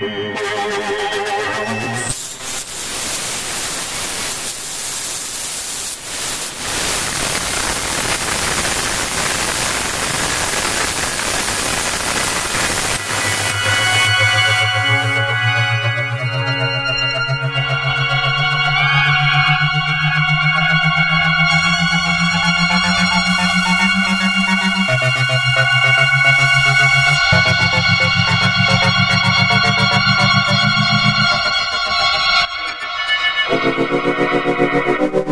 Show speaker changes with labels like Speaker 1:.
Speaker 1: Música
Speaker 2: Gracias.